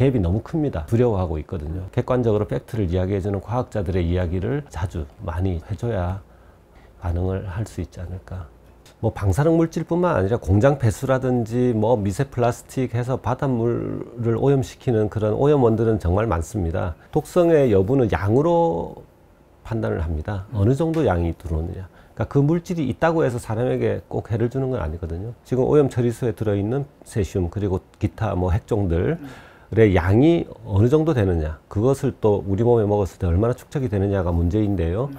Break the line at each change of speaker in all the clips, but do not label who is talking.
갭이 너무 큽니다. 두려워하고 있거든요. 객관적으로 팩트를 이야기해주는 과학자들의 이야기를 자주 많이 해줘야 반응을 할 수 있지 않을까. 뭐 방사능 물질뿐만 아니라 공장 폐수라든지 뭐 미세 플라스틱 해서 바닷물을 오염시키는 그런 오염원들은 정말 많습니다. 독성의 여부는 양으로 판단을 합니다. 어느 정도 양이 들어오느냐. 그러니까 그 물질이 있다고 해서 사람에게 꼭 해를 주는 건 아니거든요. 지금 오염 처리수에 들어있는 세슘 그리고 기타 뭐 핵종들 의 양이 어느 정도 되느냐. 그것을 또 우리 몸에 먹었을 때 얼마나 축적이 되느냐가 문제인데요.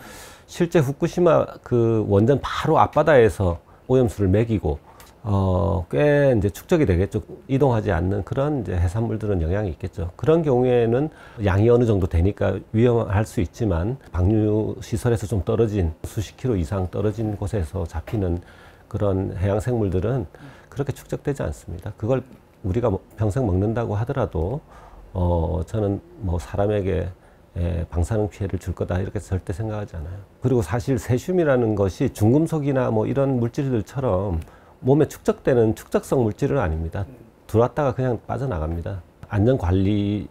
실제 후쿠시마 그 원전 바로 앞바다에서 오염수를 먹이고 어, 꽤 이제 축적이 되겠죠. 이동하지 않는 그런 이제 해산물들은 영향이 있겠죠. 그런 경우에는 양이 어느 정도 되니까 위험할 수 있지만 방류 시설에서 좀 떨어진 수십 킬로 이상 떨어진 곳에서 잡히는 그런 해양 생물들은 그렇게 축적되지 않습니다. 그걸 우리가 뭐 평생 먹는다고 하더라도 어, 저는 뭐 사람에게 예, 방사능 피해를 줄 거다 이렇게 절대 생각하지 않아요. 그리고 사실 세슘이라는 것이 중금속이나 뭐 이런 물질들처럼 몸에 축적되는 축적성 물질은 아닙니다. 들어왔다가 그냥 빠져나갑니다. 안전 관리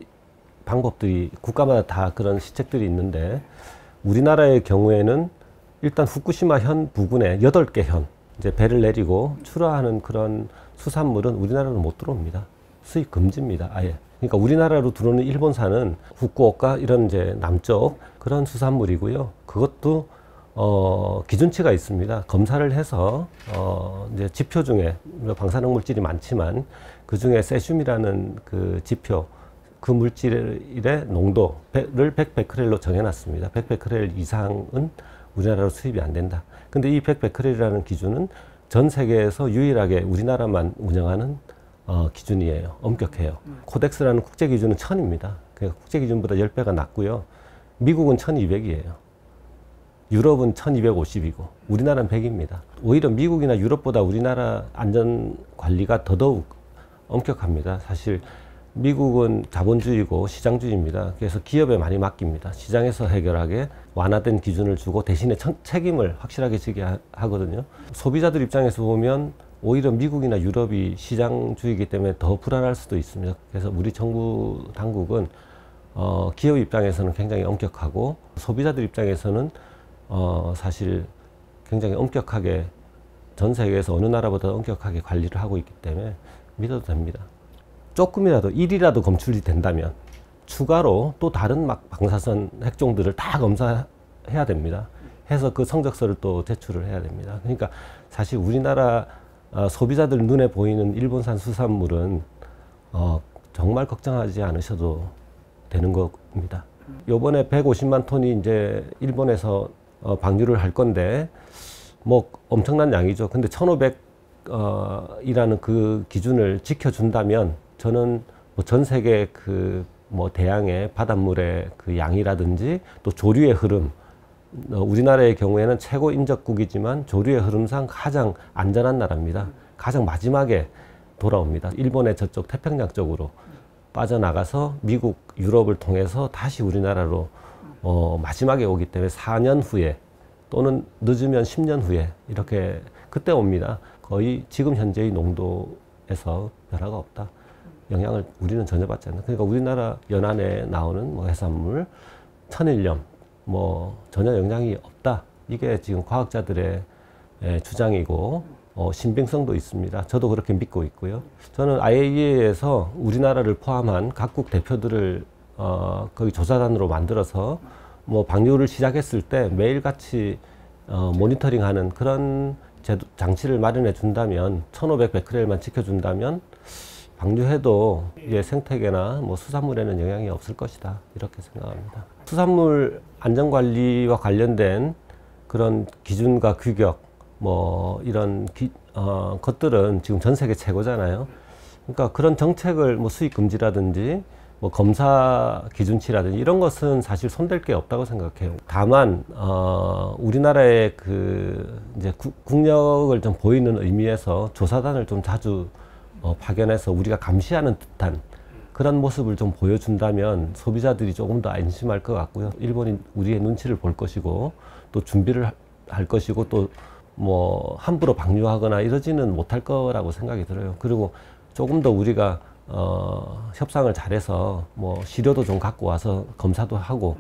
방법들이 국가마다 다 그런 시책들이 있는데 우리나라의 경우에는 일단 후쿠시마 현 부근에 여덟 개 현 이제 배를 내리고 출하하는 그런 수산물은 우리나라로 못 들어옵니다. 수입 금지입니다. 아예. 그러니까 우리나라로 들어오는 일본산은 후쿠오카 이런 이제 남쪽 그런 수산물이고요. 그것도 어, 기준치가 있습니다. 검사를 해서 어, 이제 지표 중에 방사능 물질이 많지만 그 중에 세슘이라는 그 지표 그 물질의 농도를 100베크렐로 정해놨습니다. 100베크렐 이상은 우리나라로 수입이 안 된다. 근데 이 100베크렐이라는 기준은 전 세계에서 유일하게 우리나라만 운영하는 어, 기준이에요. 엄격해요. 코덱스라는 국제 기준은 1000입니다. 그러니까 국제 기준보다 10배가 낮고요. 미국은 1200이에요. 유럽은 1250이고 우리나라는 100입니다. 오히려 미국이나 유럽보다 우리나라 안전 관리가 더더욱 엄격합니다. 사실 미국은 자본주의고 시장주의입니다. 그래서 기업에 많이 맡깁니다. 시장에서 해결하게 완화된 기준을 주고 대신에 책임을 확실하게 지게 하거든요. 소비자들 입장에서 보면 오히려 미국이나 유럽이 시장주의이기 때문에 더 불안할 수도 있습니다. 그래서 우리 정부 당국은 어, 기업 입장에서는 굉장히 엄격하고 소비자들 입장에서는 어, 사실 굉장히 엄격하게 전 세계에서 어느 나라보다 엄격하게 관리를 하고 있기 때문에 믿어도 됩니다. 조금이라도 일이라도 검출이 된다면 추가로 또 다른 막 방사선 핵종들을 다 검사해야 됩니다. 해서 그 성적서를 또 제출을 해야 됩니다. 그러니까 사실 우리나라 어, 소비자들 눈에 보이는 일본산 수산물은 어, 정말 걱정하지 않으셔도 되는 겁니다. 요번에 150만 톤이 이제 일본에서 어, 방류를 할 건데 뭐 엄청난 양이죠. 근데 1,500 어, 이라는 그 기준을 지켜준다면 저는 뭐 전 세계 그 뭐 대양의 바닷물의 그 양이라든지 또 조류의 흐름 어, 우리나라의 경우에는 최고 인접국이지만 조류의 흐름상 가장 안전한 나라입니다. 가장 마지막에 돌아옵니다. 일본의 저쪽 태평양 쪽으로 빠져나가서 미국, 유럽을 통해서 다시 우리나라로 어, 마지막에 오기 때문에 4년 후에 또는 늦으면 10년 후에 이렇게 그때 옵니다. 거의 지금 현재의 농도에서 변화가 없다. 영향을 우리는 전혀 받지 않는다. 그러니까 우리나라 연안에 나오는 뭐 해산물, 천일염, 뭐 전혀 영향이 없다. 이게 지금 과학자들의 예, 주장이고 어, 신빙성도 있습니다. 저도 그렇게 믿고 있고요. 저는 IAEA에서 우리나라를 포함한 각국 대표들을 어, 거기 조사단으로 만들어서 뭐 방류를 시작했을 때 매일같이 어, 모니터링하는 그런 제도, 장치를 마련해 준다면 1500 베크렐만 지켜준다면 방류해도 예, 생태계나 뭐 수산물에는 영향이 없을 것이다 이렇게 생각합니다. 수산물 안전관리와 관련된 그런 기준과 규격 뭐 이런 기, 어, 것들은 지금 전 세계 최고잖아요. 그러니까 그런 정책을 뭐 수입 금지라든지 뭐 검사 기준치라든지 이런 것은 사실 손댈 게 없다고 생각해요. 다만 어, 우리나라의 그 이제 구, 국력을 좀 보이는 의미에서 조사단을 좀 자주 어, 파견해서 우리가 감시하는 듯한 그런 모습을 좀 보여준다면 소비자들이 조금 더 안심할 것 같고요. 일본이 우리의 눈치를 볼 것이고 또 준비를 할 것이고 또 뭐 함부로 방류하거나 이러지는 못할 거라고 생각이 들어요. 그리고 조금 더 우리가 어, 협상을 잘해서 뭐 시료도 좀 갖고 와서 검사도 하고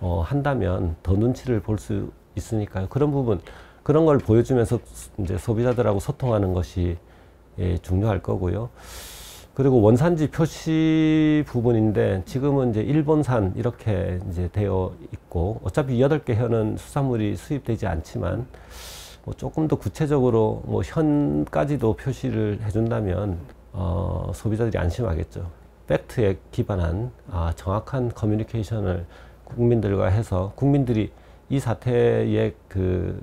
어, 한다면 더 눈치를 볼 수 있으니까요. 그런 부분 그런 걸 보여주면서 이제 소비자들하고 소통하는 것이 예, 중요할 거고요. 그리고 원산지 표시 부분인데 지금은 이제 일본산 이렇게 이제 되어 있고 어차피 여덟 개 현은 수산물이 수입되지 않지만 뭐 조금 더 구체적으로 뭐 현까지도 표시를 해준다면 어, 소비자들이 안심하겠죠. 팩트에 기반한 아, 정확한 커뮤니케이션을 국민들과 해서 국민들이 이 사태의 그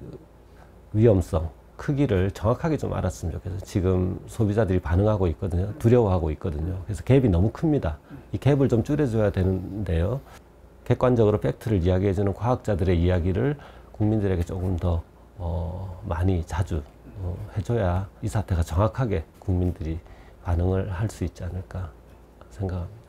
위험성, 크기를 정확하게 좀 알았으면 좋겠어요. 지금 소비자들이 반응하고 있거든요. 두려워하고 있거든요. 그래서 갭이 너무 큽니다. 이 갭을 좀 줄여줘야 되는데요. 객관적으로 팩트를 이야기해주는 과학자들의 이야기를 국민들에게 조금 더 어, 많이 자주 어, 해줘야 이 사태가 정확하게 국민들이 반응을 할 수 있지 않을까 생각합니다.